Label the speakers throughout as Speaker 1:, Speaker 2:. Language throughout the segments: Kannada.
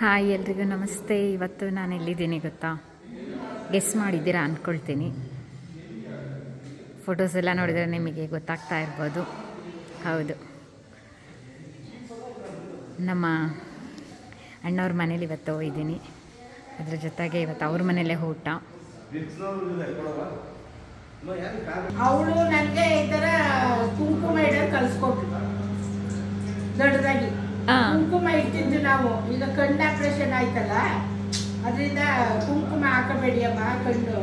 Speaker 1: ಹಾಯ್ ಎಲ್ರಿಗೂ ನಮಸ್ತೆ. ಇವತ್ತು ನಾನು ಎಲ್ಲಿದ್ದೀನಿ ಗೊತ್ತಾ? ಗೆಸ್ ಮಾಡಿದ್ದೀರಾ ಅಂದ್ಕೊಳ್ತೀನಿ ಫೋಟೋಸ್ ಎಲ್ಲ ನೋಡಿದರೆ ನಿಮಗೆ ಗೊತ್ತಾಗ್ತಾ ಇರ್ಬೋದು. ಹೌದು. ನಮ್ಮ ಅಣ್ಣವ್ರ ಮನೇಲಿ ಇವತ್ತು ಇದ್ದೀನಿ ಅದ್ರ ಜೊತೆಗೆ ಇವತ್ತು ಅವ್ರ ಮನೇಲೇ ಊಟ.
Speaker 2: ಅವಳು ನನಗೆ ಈ ಥರ ಕುಂಕುಮ ಇಡೋದು ಕಲಿಸ್ಕೊಟ್ರು ದೊಡ್ಡದಾಗಿ. ಕುಂಕುಮ ಇಟ್ಟಿದ್ದು ನಾವು. ಈಗ ಕಣ್ಣು ಆಪ್ರೇಷನ್ ಆಯ್ತಲ್ಲ ಅದರಿಂದ ಕುಂಕುಮ ಹಾಕಬೇಡಿ ಅಮ್ಮ ಕಣ್ಣು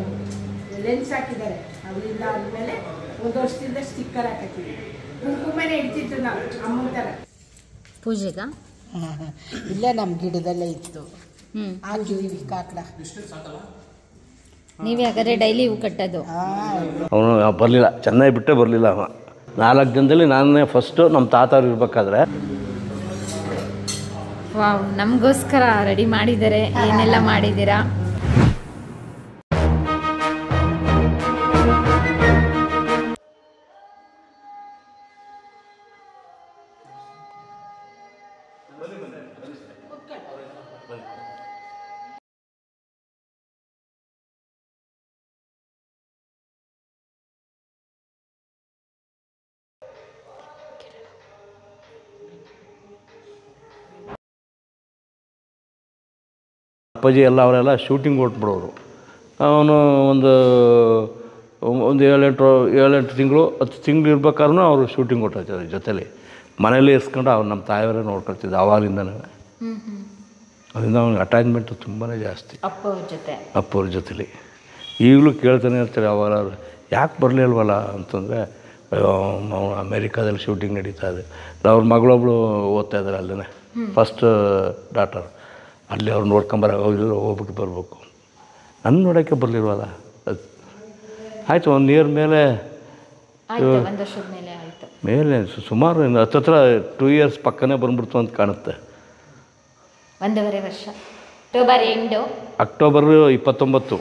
Speaker 2: ಲೆನ್ಸ್ ಹಾಕಿದ್ದಾರೆ. ಅದರಿಂದ ಆದ್ಮೇಲೆ ಒಂದು ವರ್ಷದಿಂದ ಸ್ಟಿಕ್ಕರ್ ಹಾಕತ್ತೀವಿ. ಕುಂಕುಮನೇ ಇಡ್ತಿತ್ತು ನಾವು ಅಮ್ಮನ ಥರ.
Speaker 1: ಪೂಜೆಗ?
Speaker 2: ಇಲ್ಲ ನಮ್ಮ ಗಿಡದಲ್ಲೇ ಇತ್ತು.
Speaker 1: ಹ್ಞೂ
Speaker 2: ಹಾಕಿದೀವಿ ಕಾಕಡ.
Speaker 1: ನೀವು ಹಾಗಾದ್ರೆ ಡೈಲಿ ಹೂ ಕಟ್ಟೋದು?
Speaker 3: ಅವನು ಬರಲಿಲ್ಲ. ಚೆನ್ನೈ ಬಿಟ್ಟೆ ಬರಲಿಲ್ಲ ಅವ. ನಾಲ್ಕು ದಿನದಲ್ಲಿ ನಾನೇ ಫಸ್ಟು ನಮ್ಮ ತಾತವ್ರು ಇರಬೇಕಾದ್ರೆ
Speaker 1: ವಾವ್ ನಮಗೋಸ್ಕರ ರೆಡಿ ಮಾಡಿದ್ದಾರೆ ಏನೆಲ್ಲ ಮಾಡಿದ್ದೀರಾ?
Speaker 3: ಅಪ್ಪಾಜಿ ಎಲ್ಲ ಅವರೆಲ್ಲ ಶೂಟಿಂಗ್ ಕೊಟ್ಬಿಡೋರು. ಅವನು ಒಂದು ಒಂದು ಏಳೆಂಟು ಏಳೆಂಟು ತಿಂಗಳು ಹತ್ತು ತಿಂಗಳು ಇರ್ಬೇಕಾದ್ರೂ ಅವರು ಶೂಟಿಂಗ್ ಹೊಟ್ಟೋಗ್ತಾರೆ ಜೊತೇಲಿ. ಮನೇಲಿ ಇರ್ಸ್ಕೊಂಡು ಅವ್ರು ನಮ್ಮ ತಾಯಿಯವರೇ ನೋಡ್ಕೊಳ್ತಿದ್ದ
Speaker 1: ಹ್ಞೂ
Speaker 3: ಅದರಿಂದ ಅವ್ನಿಗೆ ಅಟ್ಯಾಚ್ಮೆಂಟು ತುಂಬಾ ಜಾಸ್ತಿ.
Speaker 1: ಅಪ್ಪ ಅವ್ರ ಜೊತೆ.
Speaker 3: ಅಪ್ಪವ್ರ ಜೊತೆಲಿ. ಈಗಲೂ ಕೇಳ್ತಾನೆ ಇರ್ತಾರೆ ಅವರ ಯಾಕೆ ಬರಲಿಲ್ವಲ್ಲ ಅಂತಂದರೆ ಅಮೇರಿಕಾದಲ್ಲಿ ಶೂಟಿಂಗ್ ನಡೀತಾ ಇದೆ. ಅವ್ರ ಮಗಳೊಬ್ಳು ಓದ್ತಾ ಇದ್ದಾರೆ ಅಲ್ಲೇ ಫಸ್ಟ್ ಡಾಟರ್ ಅಲ್ಲಿ ಅವ್ರು ನೋಡ್ಕೊಂಬರ ಹೋಗ್ಬೇಕು ಹೋಗ್ಬಿಟ್ಟು ಬರಬೇಕು. ನನ್ನ ನೋಡೋಕ್ಕೆ ಬರಲಿಲ್ವಲ್ಲ? ಅದು ಆಯಿತು ಒಂದು ಇಯರ್ ಮೇಲೆ
Speaker 1: ಮೇಲೆ
Speaker 3: ಸುಮಾರು ಹತ್ತು ಹತ್ತತ್ರ ಟೂ ಇಯರ್ಸ್ ಪಕ್ಕನೇ ಬಂದ್ಬಿಡ್ತು ಅಂತ ಕಾಣುತ್ತೆ.
Speaker 1: ಒಂದೂವರೆ ವರ್ಷ. ಅಕ್ಟೋಬರ್ ಎಂಡು
Speaker 3: ಅಕ್ಟೋಬರ್ ಇಪ್ಪತ್ತೊಂಬತ್ತು.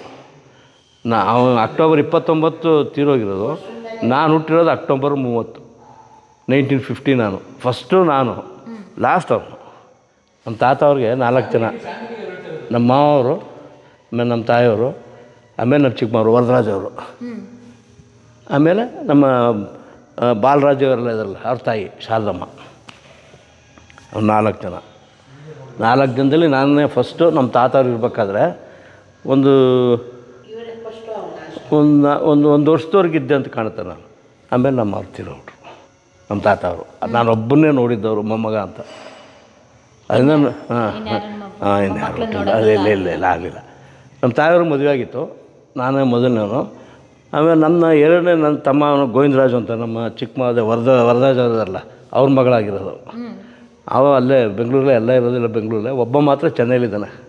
Speaker 3: ನಾ ಅಕ್ಟೋಬರ್ ಇಪ್ಪತ್ತೊಂಬತ್ತು ತೀರೋಗಿರೋದು. ನಾನು ಹುಟ್ಟಿರೋದು ಅಕ್ಟೋಬರ್ ಮೂವತ್ತು. ನೈನ್ಟೀನ್ ಫಿಫ್ಟಿ ನಾನು. ಫಸ್ಟು ನಾನು. ಲಾಸ್ಟ್ ಅವನು. ನಮ್ಮ ತಾತ ಅವ್ರಿಗೆ ನಾಲ್ಕು ಜನ. ನಮ್ಮ ಮಾವರು ಆಮೇಲೆ ನಮ್ಮ ತಾಯಿಯವರು, ಆಮೇಲೆ ನಮ್ಮ ಚಿಕ್ಕಮ್ಮವರು, ವರದರಾಜ್ ಅವರು. ಆಮೇಲೆ ನಮ್ಮ ಬಾಲರಾಜ ಅವರೆಲ್ಲ ಇದಾರಲ್ಲ ಅವ್ರ ತಾಯಿ ಶಾರದಮ್ಮ. ಅವ್ರು ನಾಲ್ಕು ಜನ. ನಾಲ್ಕು ಜನದಲ್ಲಿ ನಾನೇ ಫಸ್ಟು ನಮ್ಮ ತಾತವ್ರು ಇರಬೇಕಾದ್ರೆ ಒಂದು ಒಂದು ಒಂದು ಒಂದು ವರ್ಷದವ್ರಿಗೆ ಇದ್ದೆ ಅಂತ ಕಾಣುತ್ತೆ ನಾನು. ಆಮೇಲೆ ನಮ್ಮ ಅವ್ರು ತಿರೋಟ್ರು ನಮ್ಮ ತಾತ ಅವರು ನಾನು ಒಬ್ಬನ್ನೇ ನೋಡಿದ್ದವರು ಮೊಮ್ಮಗ ಅಂತ. ಅದನ್ನ ಹಾಂ ಹಾಂ. ಇನ್ನು. ಅದೇ ಇಲ್ಲ ಇಲ್ಲ ಇಲ್ಲ ಆಗಲಿಲ್ಲ ನಮ್ಮ ತಾಯಿಯವ್ರಿಗೆ ಮದುವೆ ಆಗಿತ್ತು ನಾನೇ ಮೊದಲನೇವನು. ಆಮೇಲೆ ನನ್ನ ಎರಡನೇ ನನ್ನ ತಮ್ಮ ಅವನು ಗೋವಿಂದರಾಜು ಅಂತ ನಮ್ಮ ಚಿಕ್ಕ ಅದೇ ವರದ ವರದಾಜ್ ಅವರಲ್ಲ ಅವ್ರ ಮಗಳಾಗಿರೋದು. ಅವ ಅಲ್ಲೇ ಬೆಂಗಳೂರಲ್ಲೇ ಎಲ್ಲ ಇರೋದಿಲ್ಲ ಬೆಂಗಳೂರಲ್ಲೇ. ಒಬ್ಬ ಮಾತ್ರ ಚೆನ್ನೈಲಿದ್ದಾನೆ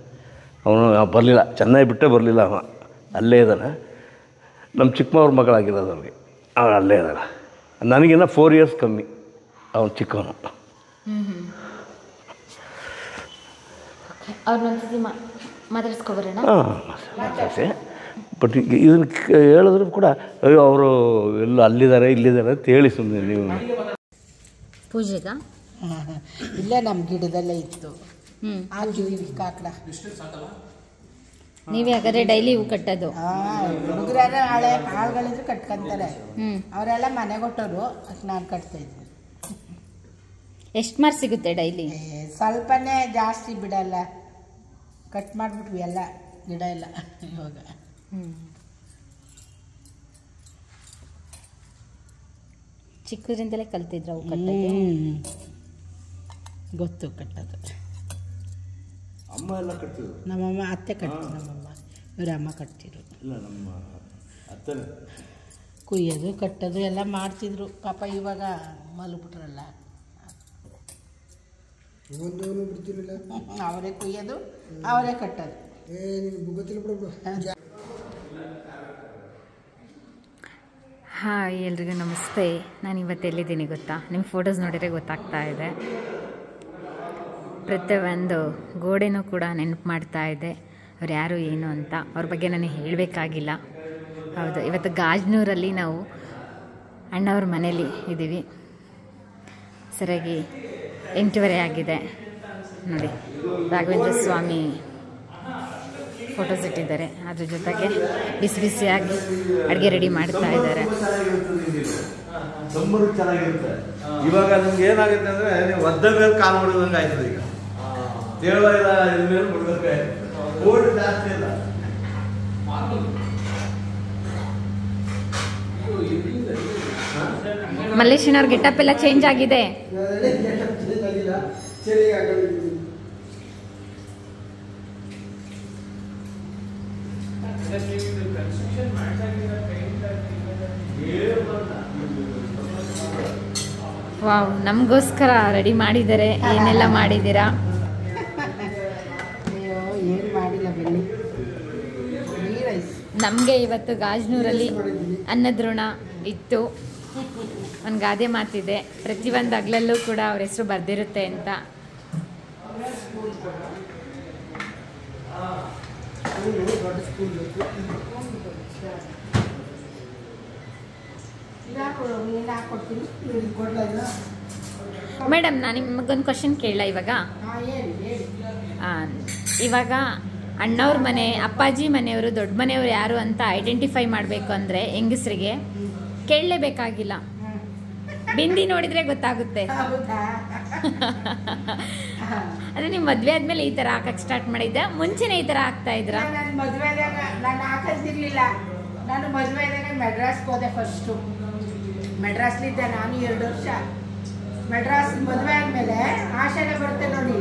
Speaker 3: ಅವನು ಬರಲಿಲ್ಲ. ಚೆನ್ನೈ ಬಿಟ್ಟೇ ಬರಲಿಲ್ಲ ಅವ. ಅಲ್ಲೇ ಇದ್ದಾನೆ. ನಮ್ಮ ಚಿಕ್ಕಮ್ಮವ್ರ ಮಗಳಾಗಿರೋದು ಅವ್ರಿಗೆ ಅವ್ರು ಅಲ್ಲೇ ಇದ್ದಾನೆ. ನನಗಿನ್ನ ಫೋರ್ ಇಯರ್ಸ್ ಕಮ್ಮಿ. ಅವನು ಚಿಕ್ಕವನು.
Speaker 1: ಮಾತಾಡಿಸ್ಕೊಬರೋಣ?
Speaker 3: ಮಾತಾಡ್ಸಿ. ಬಟ್ ಇದನ್ನು ಹೇಳಿದ್ರು ಕೂಡ ಅಯ್ಯೋ ಅವರು ಎಲ್ಲ ಅಲ್ಲಿದ್ದಾರೆ ಇಲ್ಲಿದ್ದಾರೆ ಅಂತ ಹೇಳಿ ಸುಮ್ಮನೆ ನೀವು.
Speaker 1: ಪೂಜೆಗ?
Speaker 2: ಇಲ್ಲ ನಮ್ಮ ಗಿಡದಲ್ಲೇ ಇತ್ತು. ಕಾಕಡ
Speaker 1: ನೀವೇ ಹಾಗಾದ್ರೆ ಡೈಲಿ ಹೂ ಕಟ್ಟೋದು?
Speaker 2: ಹುಡುಗರ ಹಳೆ ಕಾಳುಗಳಿದ್ರು ಕಟ್ಕೊಂತಾರೆ.
Speaker 1: ಹ್ಞೂ
Speaker 2: ಅವರೆಲ್ಲ ಮನೆ ಕೊಟ್ಟವರು ಅದಕ್ಕೆ ನಾನು ಕಟ್ತಾ ಇದ್ದೀನಿ.
Speaker 1: ಎಷ್ಟು ಮಾರ್ಕ್ ಸಿಗುತ್ತೆ ಡೈಲಿ?
Speaker 2: ಸ್ವಲ್ಪನೇ ಜಾಸ್ತಿ ಬಿಡಲ್ಲ. ಕಟ್ ಮಾಡಿಬಿಟ್ವಿ ಎಲ್ಲ ಗಿಡ ಎಲ್ಲ ಇವಾಗ.
Speaker 1: ಹ್ಞೂ ಚಿಕ್ಕದ್ರಿಂದಲೇ ಕಲ್ತಿದ್ರ ಅವು ಕಟ್ಟೋದು
Speaker 2: ಗೊತ್ತು ಕಟ್ಟೋದು.
Speaker 3: ಅಮ್ಮ ಎಲ್ಲ ಕಟ್ತಿದ್ರು?
Speaker 2: ನಮ್ಮಮ್ಮ ಅತ್ತೆ ಕಟ್ತಿದ್ರು ನಮ್ಮಮ್ಮ. ಇವ್ರ ಅಮ್ಮ ಕಟ್ತಿದ್ರು.
Speaker 3: ಇಲ್ಲ ನಮ್ಮ ಅತ್ತೆ
Speaker 2: ಕುಯ್ಯೋದು ಕಟ್ಟೋದು ಎಲ್ಲ ಮಾಡ್ತಿದ್ರು. ಪಾಪ ಇವಾಗ ಅವರೇ ಕುಯ್ಯೋದು ಅವರೇ ಕಟ್ಟೋದು.
Speaker 1: ಹಾಯ್ ಎಲ್ರಿಗೂ ನಮಸ್ತೆ. ನಾನು ಇವತ್ತು ಎಲ್ಲಿದ್ದೀನಿ ಗೊತ್ತಾ? ನಿಮ್ಮ ಫೋಟೋಸ್ ನೋಡಿದರೆ ಗೊತ್ತಾಗ್ತಾ ಇದೆ. ಪ್ರತಿಯೊಂದು ಗೋಡೆನೂ ಕೂಡ ನೆನಪು ಮಾಡ್ತಾ ಇದೆ. ಅವ್ರು ಯಾರು ಏನು ಅಂತ. ಅವ್ರ ಬಗ್ಗೆ ನಾನು ಹೇಳಬೇಕಾಗಿಲ್ಲ. ಹೌದು ಇವತ್ತು ಗಾಜ್ನೂರಲ್ಲಿ ನಾವು ಅಣ್ಣವ್ರ ಮನೇಲಿ ಇದ್ದೀವಿ. ಸರಿಯಾಗಿ ಎಂಟೂವರೆ ಆಗಿದೆ. ನೋಡಿ ರಾಘವೇಂದ್ರ ಸ್ವಾಮಿ ಫೋಟೋಸ್ ಇಟ್ಟಿದ್ದಾರೆ. ಅದ್ರ ಜೊತೆಗೆ ಬಿಸಿ ಬಿಸಿಯಾಗಿ ಅಡುಗೆ ರೆಡಿ ಮಾಡ್ತಾ ಇದ್ದಾರೆ.
Speaker 3: ಚೆನ್ನಾಗಿರುತ್ತೆ. ಇವಾಗ ನಿಮ್ಗೆ ಏನಾಗುತ್ತೆ ಅಂದ್ರೆ ನೀವು ಒದ್ದ ಮೇಲೆ ಕಾಲು ಹೊಡೆದಂಗೆ ಆಯ್ತದೆ ಈಗ. ಇಲ್ಲ ಇದ್ರ ಮೇಲೆ ಮುಡ್ಬೇಕಾಯ್ತು ಓಡ್ ಜಾಸ್ತಿ ಇಲ್ಲ.
Speaker 1: ಮಲ್ಲೇಶನವ್ರ ಗೆಟಪ್ ಎಲ್ಲ ಚೇಂಜ್ ಆಗಿದೆ. ವಾವ್ ನಮಗೋಸ್ಕರ ರೆಡಿ ಮಾಡಿದ್ದಾರೆ ಏನೆಲ್ಲ ಮಾಡಿದ್ದೀರಾ? ನಮಗೆ ಇವತ್ತು ಗಾಜನೂರಲ್ಲಿ ಅನ್ನದ್ರೋಣ ಇತ್ತು. ಒಂದು ಗಾದೆ ಮಾತಿದೆ. ಪ್ರತಿಯೊಂದು ಅಗ್ಲಲ್ಲೂ ಕೂಡ ಅವ್ರ ಹೆಸರು ಬರ್ದಿರುತ್ತೆ ಅಂತ.
Speaker 2: ದೊಡ್ಡ ಸ್ಕೂಲ್
Speaker 1: ಮೇಡಮ್ ನಾನು ನಿಮಗೊಂದು ಕ್ವಶನ್ ಕೇಳಲ್ಲ ಇವಾಗ? ಇವಾಗ ಅಣ್ಣವ್ರ ಮನೆ ಅಪ್ಪಾಜಿ ಮನೆಯವರು ದೊಡ್ಡ ಮನೆಯವರು ಯಾರು ಅಂತ ಐಡೆಂಟಿಫೈ ಮಾಡಬೇಕು ಅಂದರೆ ಹೆಂಗಸರಿಗೆ ಕೇಳಲೇಬೇಕಾಗಿಲ್ಲ. ಬಿಂದಿ ನೋಡಿದರೆ ಗೊತ್ತಾಗುತ್ತೆ. ಅದೇ ನೀವು ಮದುವೆ ಆದ್ಮೇಲೆ ಈ ತರ ಹಾಕಕ್ ಸ್ಟಾರ್ಟ್ ಮಾಡಿದ್ದೆ ಮುಂಚೆನೆ ಈ ತರ ಹಾಕ್ತಾ ಇದ್ರ?
Speaker 2: ನಾನು ಮದುವೆದಾಗ ನಾನು ನಾನು ಮದುವೆದಾಗ ಮೆಡ್ರಾಸ್ಗೆ ಹೋದೆ ಫಸ್ಟು ಮೆಡ್ರಾಸ್ಲಿದ್ದೆ ನಾನು ಎರಡು ವರ್ಷ. ಮೆಡ್ರಾಸ್ ಮದುವೆ ಆದಮೇಲೆ ಆಶಾನೆ ಬರುತ್ತೆ ನೋಡಿ.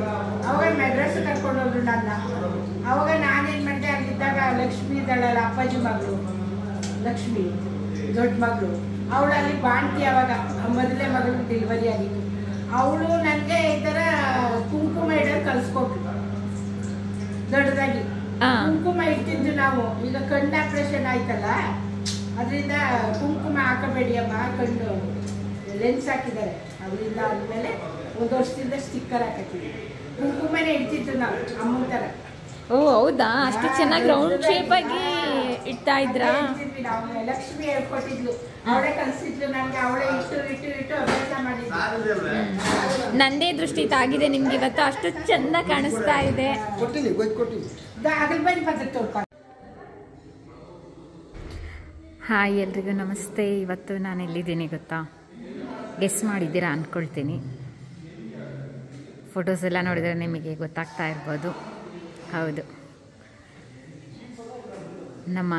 Speaker 2: ಅವಾಗ ಮೆಡ್ರಾಸ್ ಕರ್ಕೊಂಡು ಹೋದ್ರು ನನ್ನ. ಅವಾಗ ನಾನೇನು ಮಾಡಿದೆ, ಅಲ್ಲಿದ್ದಾಗ ಲಕ್ಷ್ಮಿ ಇದ್ದಾಳಲ್ಲ, ಅಪ್ಪಾಜಿ ಮಗಳು. ಲಕ್ಷ್ಮಿ, ದೊಡ್ಡ ಮಗಳು. ಅವಳು ಅಲ್ಲಿ ಬಾಣ್ತಿ ಅವಾಗ. ಮೊದಲೇ ಮಗಳು ಡೆಲಿವರಿ ಆಗಿತ್ತು. ಅವಳು ನನಗೆ ಈ ಥರ ಕುಂಕುಮ ಇಡೋದು ಕಲ್ಸ್ಕೊಟ್ರು ದೊಡ್ಡದಾಗಿ.
Speaker 1: ಆ.
Speaker 2: ಕುಂಕುಮ ಇಟ್ಟಿದ್ದು ನಾವು. ಈಗ ಕಣ್ಣು ಆಪರೇಷನ್ ಆಯ್ತಲ್ಲ ಅದರಿಂದ ಕುಂಕುಮ ಹಾಕಬೇಡಿ ಅಮ್ಮ ಕಣ್ಣು ಲೆನ್ಸ್ ಹಾಕಿದ್ದಾರೆ. ಅದರಿಂದ ಆದ್ಮೇಲೆ ಒಂದು ವರ್ಷದಿಂದ ಸ್ಟಿಕ್ಕರ್ ಹಾಕತ್ತೀವಿ. ಕುಂಕುಮನೇ ಇಡ್ತಿತ್ತು ನಾವು ಅಮ್ಮನ ಥರ
Speaker 1: ಓ ಹೌದಾ? ಅಷ್ಟು ಚೆನ್ನಾಗಿ ರೌಂಡ್ ಶೇಪ್ ಆಗಿ ಇಡ್ತಾ ಇದ್ರಾ?
Speaker 2: ಅದೇ ಇಡ್ತಿದ್ವಿ ನಾವು ಲಕ್ಷ್ಮಿ ಹೇಳ್ಕೊಟ್ಟಿದ್ಲು. ಅವಳೇ ಕಲಿಸಿದ್ಲು ನನಗೆ ಅವಳೇ ಇಟ್ಟು ಇಟ್ಟು ಇಟ್ಟು ಅಭ್ಯಾಸ ಮಾಡಿದ್ಲು.
Speaker 1: ನಂದೇ ದೃಷ್ಟಿ ತಾಗಿದೆ ನಿಮ್ಗೆ ಇವತ್ತು. ಅಷ್ಟು ಚಂದ ಕಾಣಿಸ್ತಾ ಇದೆ. ಹಾಯ್ ಎಲ್ರಿಗೂ ನಮಸ್ತೆ. ಇವತ್ತು ನಾನು ಎಲ್ಲಿದ್ದೀನಿ ಗೊತ್ತಾ? ಗೆಸ್ ಮಾಡಿದ್ದೀರಾ ಅಂದ್ಕೊಳ್ತೀನಿ ಫೋಟೋಸ್ ಎಲ್ಲ ನೋಡಿದರೆ ನಿಮಗೆ ಗೊತ್ತಾಗ್ತಾ ಇರ್ಬೋದು. ಹೌದು. ನಮ್ಮ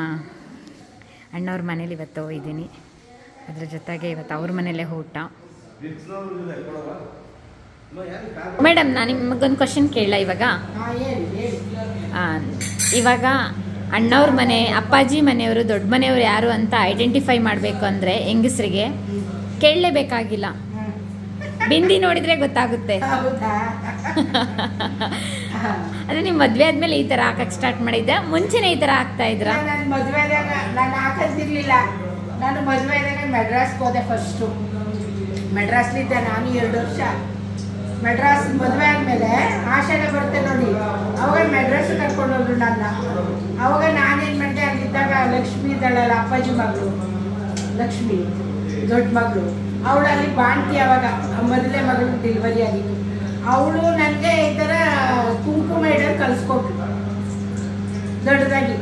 Speaker 1: ಅಣ್ಣವ್ರ ಮನೇಲಿ ಇವತ್ತು ಇದ್ದೀನಿ ಅದ್ರ ಜೊತೆಗೆ ಇವತ್ತು ಅವ್ರ ಮನೇಲೇ ಊಟ. ಮೇಡಮ್ ನಾನು ನಿಮಗೊಂದು ಕ್ವಶನ್ ಕೇಳಲ್ಲ ಇವಾಗ? ಇವಾಗ ಅಣ್ಣವ್ರ ಮನೆ ಅಪ್ಪಾಜಿ ಮನೆಯವರು ದೊಡ್ಡ ಮನೆಯವರು ಯಾರು ಅಂತ ಐಡೆಂಟಿಫೈ ಮಾಡಬೇಕು ಅಂದರೆ ಹೆಂಗಸ್ರಿಗೆ ಕೇಳಲೇಬೇಕಾಗಿಲ್ಲ. ಬಿಂದಿ ನೋಡಿದ್ರೆ ಗೊತ್ತಾಗುತ್ತೆ. ಅದೇ ನಿಮ್ಮ ಮದುವೆ ಆದ್ಮೇಲೆ ಈ ತರ ಹಾಕಕ್ ಸ್ಟಾರ್ಟ್ ಮಾಡಿದ್ದೆ ಮುಂಚೆನೆ ಈ ತರ ಹಾಕ್ತಾ ಇದ್ರ?
Speaker 2: ನಾನು ಹಾಕಂತಿರ್ಲಿಲ್ಲ ನಾನು ಮದುವೆದಾಗ ಮೆಡ್ರಾಸ್ಗೆ ಹೋದೆ ಫಸ್ಟು ಮೆಡ್ರಾಸ್ಲಿದ್ದೆ ನಾನು ಎರಡು ವರ್ಷ. ಮೆಡ್ರಾಸ್ ಮದುವೆ ಆದಮೇಲೆ ಆಶಾನೆ ಬರುತ್ತೆ ನೋಡಿ. ಅವಾಗ ಮೆಡ್ರಾಸ್ ಕರ್ಕೊಂಡು ಹೋದ್ರು ನನ್ನ. ಅವಾಗ ನಾನೇನು ಮಾಡಿದೆ ಅಲ್ಲಿದ್ದಾಗ ಲಕ್ಷ್ಮಿ ಇದ್ದಾಳಲ್ಲ ಅಪ್ಪಾಜಿ ಮಗಳು. ಲಕ್ಷ್ಮಿ ದೊಡ್ಡ ಮಗಳು. ಅವಳು ಅಲ್ಲಿ ಬಾಣ್ತಿ ಅವಾಗ ಮೊದಲೇ ಮಗಳು ಡೆಲಿವರಿ ಆಗಿತ್ತು. ಅವಳು ನನಗೆ ಈ ಥರ ಕುಂಕುಮ ಇಡೋದು ಕಲಿಸ್ಕೊಟ್ರು ದೊಡ್ಡದಾಗಿ.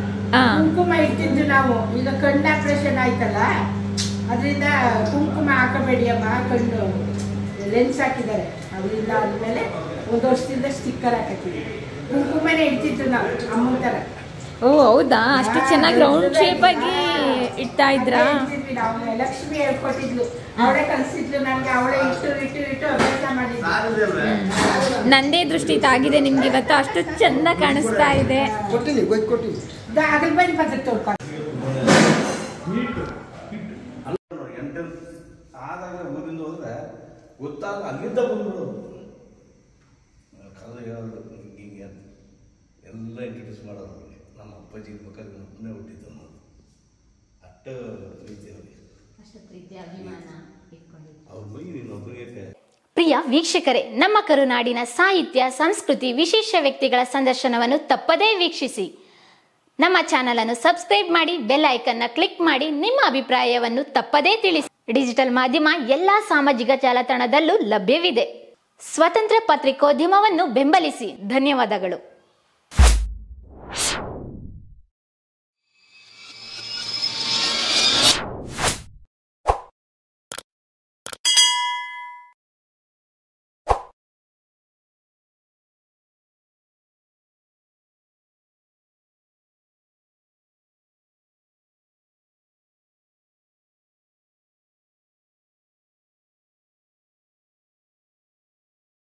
Speaker 2: ಕುಂಕುಮ ಇಟ್ಟಿದ್ದು ನಾವು. ಈಗ ಕಣ್ಣು ಆಪ್ರೇಷನ್ ಆಯ್ತಲ್ಲ ಅದರಿಂದ ಕುಂಕುಮ ಹಾಕಬೇಡಿ ಅಮ್ಮ ಕಣ್ಣು. ಲೆನ್ಸ್ ಹಾಕಿದ್ದಾರೆ. ಅದರಿಂದ ಆದಮೇಲೆ ಒಂದು ವರ್ಷದಿಂದ ಸ್ಟಿಕ್ಕರ್ ಹಾಕತ್ತೀವಿ. ಕುಂಕುಮನೇ ಇಡ್ತಿದ್ದು ನಾವು ಅಮ್ಮನ ಥರ
Speaker 1: ಓ ಹೌದಾ? ಅಷ್ಟು ಚೆನ್ನಾಗಿ ರೌಂಡ್ ಶೇಪ್ ಆಗಿ ಇಡ್ತಾ ಇದ್ರಾ?
Speaker 2: ಲಕ್ಷ್ಮಿ ಹೇಳ್ಕೊಟ್ಟಿದ್ಲು. ಅವಳೇ ಕಲಿಸಿದ್ಲು ನನಗೆ ಅವಳೇ ಇಟ್ಟು ಇಟ್ಟು ಇಟ್ಟು ಅಭ್ಯಾಸ ಮಾಡಿದ್ಲು
Speaker 1: ನಂದೇ ದೃಷ್ಟಿ ತಾಗಿದೆ ನಿಮ್ಗೆ ಇವತ್ತು ಅಷ್ಟು ಚಂದ ಕಾಣಿಸ್ತಾ ಇದೆ.
Speaker 2: ಬಂದು ತೋರ್ಕೊಂಡು
Speaker 3: ಆದಾಗ ಊರಿಂದ ಹೋದ್ರೆ ಗೊತ್ತಾಗ ಅಲ್ಲಿದ್ದ ಬಂದ್ಬಿಡೋದು ಕಲ್ಲ ಹೇಳೋದು ಹಿಂಗೆ ಹಿಂಗೆ ಅಂತ ಎಲ್ಲ ಇಂಟ್ರೊಡ್ಯೂಸ್ ಮಾಡೋದು ನಮ್ಮ ಅಪ್ಪಾಜಿ ಮಕ್ಕಳಿಗೆ ಒಬ್ಬನೇ ಹುಟ್ಟಿದ್ದು ನಾವು ಅಟ್ಟ ಪ್ರೀತಿ ಅವ್ರಿಗೆ ಅವ್ರ ಮೈ ಇನ್ನೊಬ್ಬರಿಗೆ
Speaker 4: ಪ್ರಿಯ ವೀಕ್ಷಕರೇ ನಮ್ಮ ಕರುನಾಡಿನ ಸಾಹಿತ್ಯ ಸಂಸ್ಕೃತಿ ವಿಶೇಷ ವ್ಯಕ್ತಿಗಳ ಸಂದರ್ಶನವನ್ನು ತಪ್ಪದೇ ವೀಕ್ಷಿಸಿ. ನಮ್ಮ ಚಾನಲ್ ಅನ್ನು ಸಬ್ಸ್ಕ್ರೈಬ್ ಮಾಡಿ ಬೆಲ್ ಐಕನ್ನ ಕ್ಲಿಕ್ ಮಾಡಿ ನಿಮ್ಮ ಅಭಿಪ್ರಾಯವನ್ನು ತಪ್ಪದೇ ತಿಳಿಸಿ. ಡಿಜಿಟಲ್ ಮಾಧ್ಯಮ ಎಲ್ಲಾ ಸಾಮಾಜಿಕ ಜಾಲತಾಣದಲ್ಲೂ ಲಭ್ಯವಿದೆ.
Speaker 1: ಸ್ವತಂತ್ರ ಪತ್ರಿಕೋದ್ಯಮವನ್ನು ಬೆಂಬಲಿಸಿ. ಧನ್ಯವಾದಗಳು.